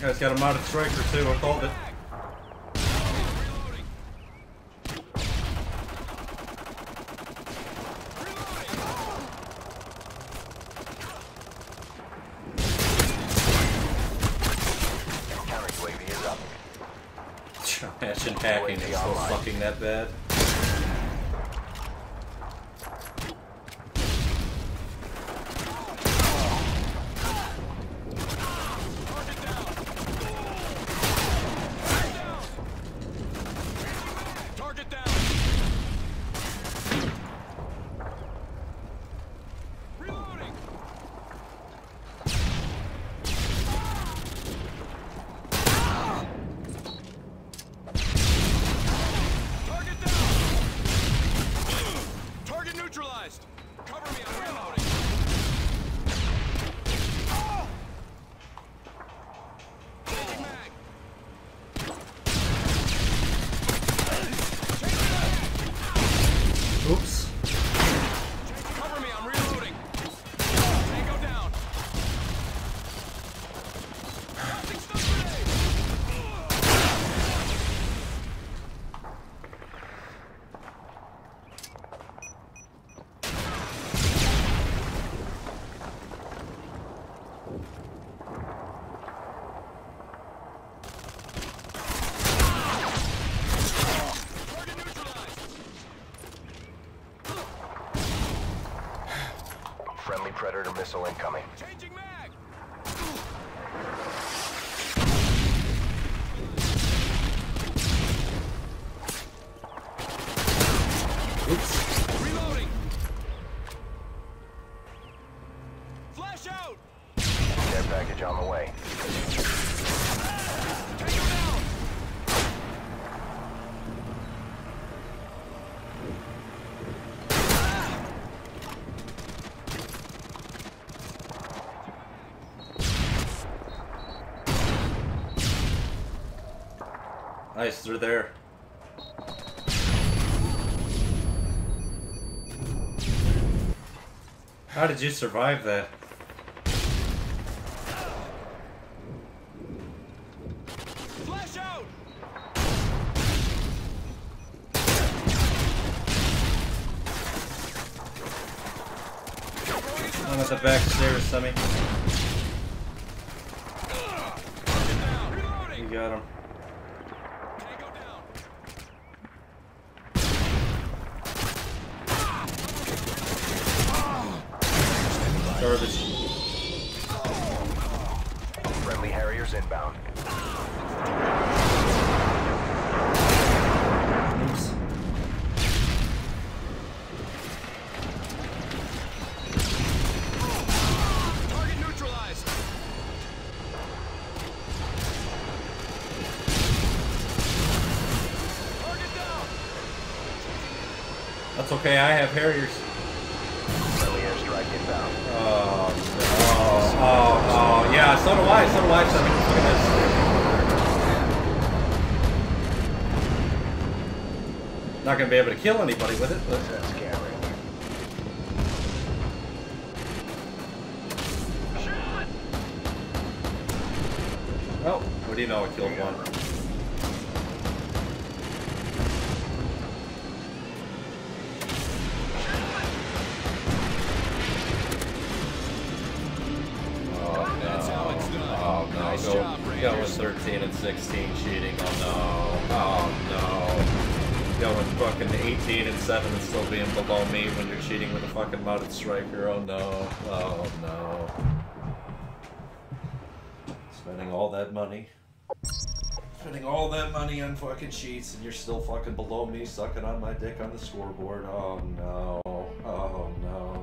Guy's got a modded striker too, I called it. Counter UAV is up. Imagine hacking and still fucking that bad. Target down. Reloading. Target down. Target neutralized. Cover me. I'm reloading. Changing mag. Oops. Cover me. I'm reloading. Tango down. Tossing stun grenade. Target neutralized. Friendly Predator missile incoming. Changing mag. Oops. Reloading. Flash out. Care package on the way. Tango down. Nice, they're there. How did you survive that? Flash out. One at the back stairs. Reloading. You got him. Garbage. Friendly Harriers inbound. Oops. Target neutralized. Target down. That's okay, I have Harriers. Inbound. Oh, oh, oh, yeah, so do I, so do I, Semi. Look at this. Not gonna be able to kill anybody with it, but That's scary. oh, what do you know? I killed one. Job, go with 13 and 16 cheating. Oh no! Oh no! Going fucking 18 and 7 and still being below me when you're cheating with a fucking modded striker. Oh no! Oh no! Spending all that money. Spending all that money on fucking cheats and you're still fucking below me sucking on my dick on the scoreboard. Oh no. Oh no.